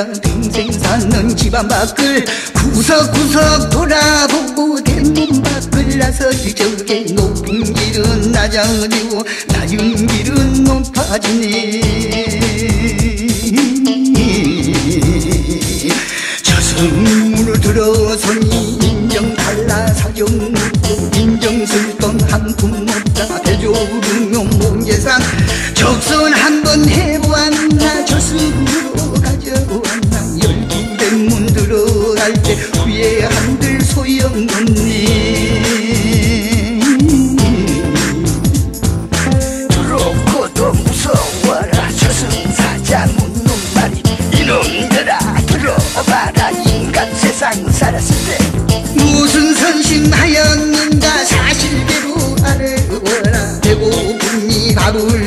할까 평생 사는 집안 밖을 구석구석 돌아보고 대문 밖을 나서지 저게 높은 길은 낮아지고 낮은 길은 높아지네 저승으로 들어서니 인정 달라 묻고 인정 쓸돈 한푼 없다 대조르면 문제상 적선 한번 해보았나. 저승으로 없네. 들어보도 무서워라. 저승사자 묻는 말이 이놈들아. 들어봐라. 인간 세상 살았을 때 무슨 선심하였는가. 사실대로 알아보라 배고픔이 밥을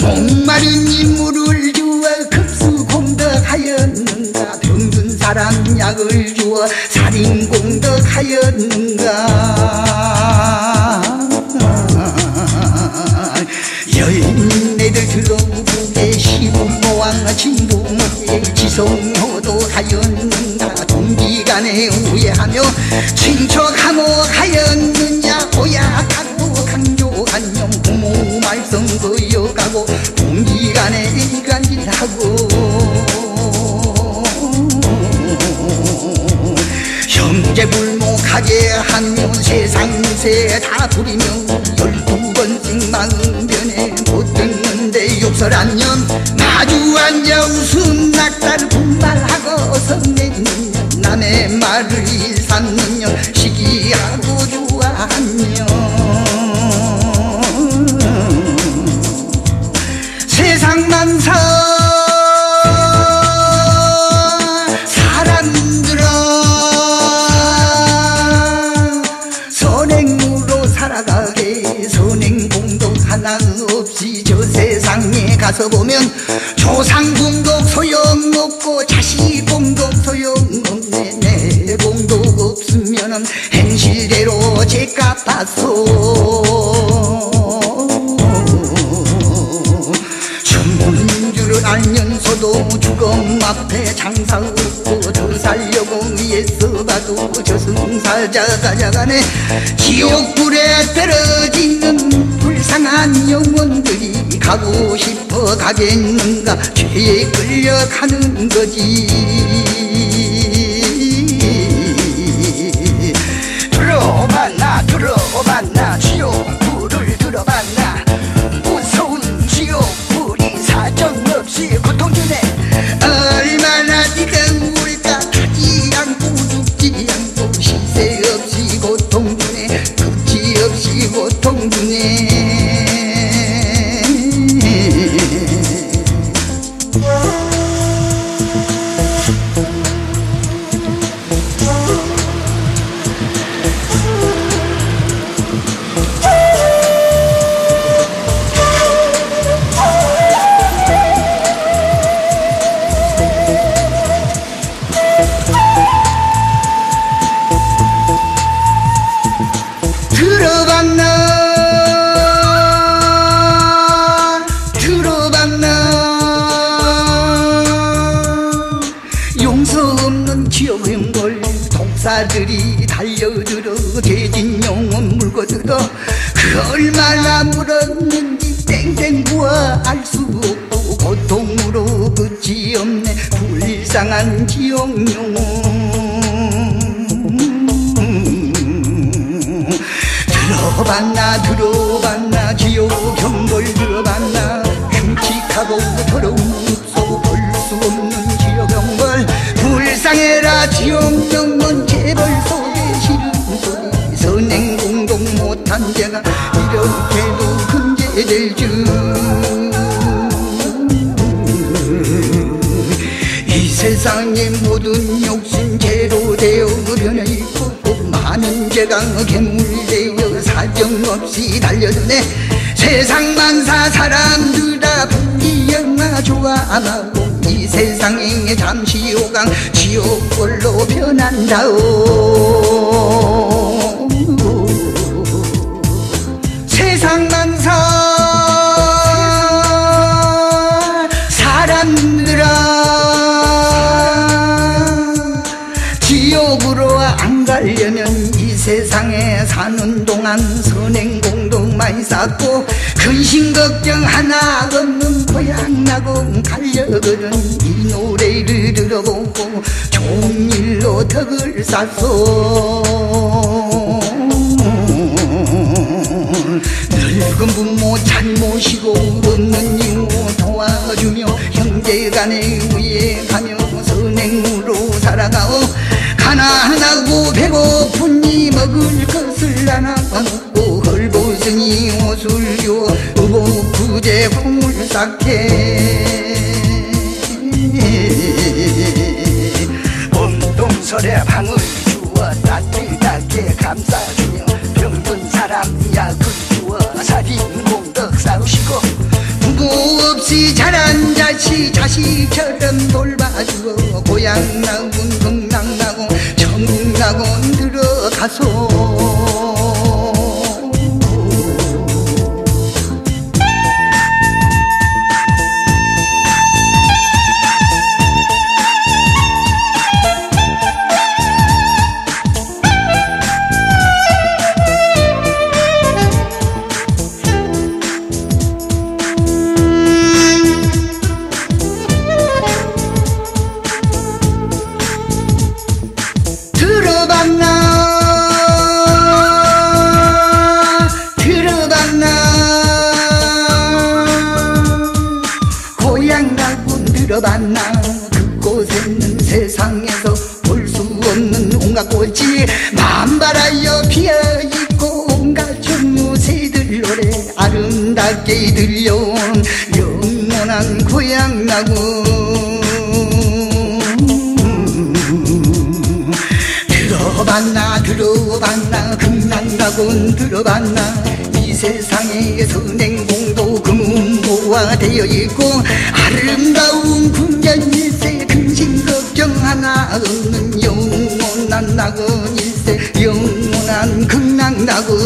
목마른 인물을 주어 급수공덕하였는가? 병든 사람 약을 주어 살인공덕하였는가 지성호도 하였는가 동기간에 우애하며 친척하모 하였느냐? 오약하고 강조한념 부모 말씀 거여가고 동기간에 간질하고. 형제 불목하게 하며 세상 유세 다 부리며 소 위에서 봐도 저승사자 가져가네. 지옥불에 떨어지는 불쌍한 영혼들이 가고 싶어 가겠는가? 죄에 끌려 가는 거지. 들어봤나 들어봤 영혼 물거들어 그 얼마나 물었는지 땡땡 부어 알 수 없고 고통으로 끝이 없네. 불쌍한 지옥 영혼 들어봤나 들어봤나 지옥 경벌 들어봤나 흉측하고 더러 들죠 이 세상의 모든 욕심 죄로 되어 변해있고 많은 죄가 괴물되어 사정없이 달려드네. 세상 만사 사람들아 분기 영화 좋아 안 하고 이 세상에 잠시 오강 지옥골로 변한다오. 동안 선행공도 많이 쌓고 근심 걱정 하나 없는 고향 나고 가려거든 이 노래를 들어보고 좋은 일로 덕을 쌓소. 늙은 부모 잘 모시고 없는 이모 도와주며 형제 간에 우애하며 선행으로 살아가오. 가난하고 배고픈 이 먹을 것 옷을 주어 의복부제 공을 쌓게. 운동설에 방을 주어 따뜻하게 감싸주며 병든 사람 약을 주어 살인 공덕 쌓으시고 부고 없이 자란 자식 자식처럼 돌봐주어 고향 나군 극락 나고 천국 나군 들어가소 온갖 꽃이 만발하여 피어있고 온갖 종무새들 노래 아름답게 들려온 영원한 고향 나군 들어봤나 들어봤나 극락나군 들어봤나? 이 세상에 선행공도 금은보화 되어 있고 아름다운 군전일세 근심 걱정 하나 없는 나군 일세 영원한 극락나군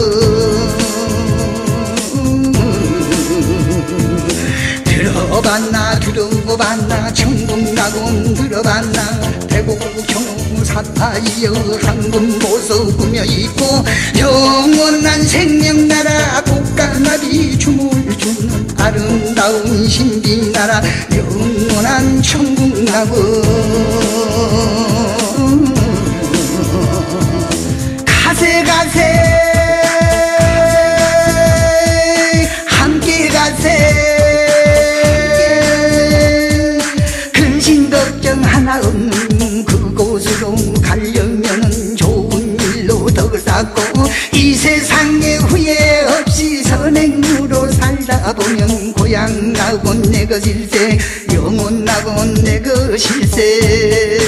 들어봤나 들어봤나 천국나군 들어봤나 대곡 경우 사파이여 한군 보석 꾸며 있고 영원한 생명나라 국가나비 춤을 추는 아름다운 신비나라 영원한 천국나군 쌓고 이 세상에 후회 없이 선행으로 살다 보면 고향 나곤 내 것일세 영혼 나곤 내 것일세.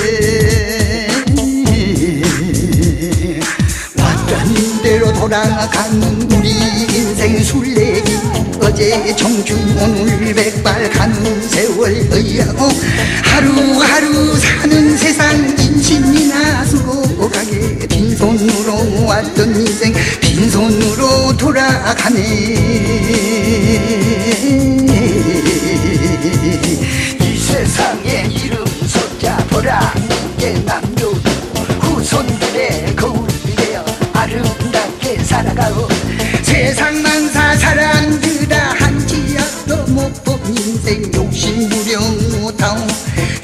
왔던 대로 돌아가는 우리 인생 술래기 어제 청춘 오늘 백발 가는 세월 의하고 하루하루 이 세상에 이름 쏟자 보라. 이게 남녀도 후손들의 거울이 되어 아름답게 살아가오. 세상 만사 사람들아 한지약도 못본 인생 욕심 부려 못하오.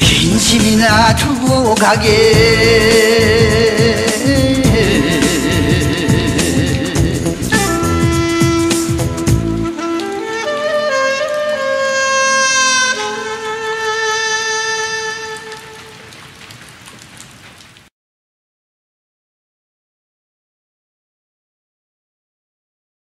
인심이나 두고 가게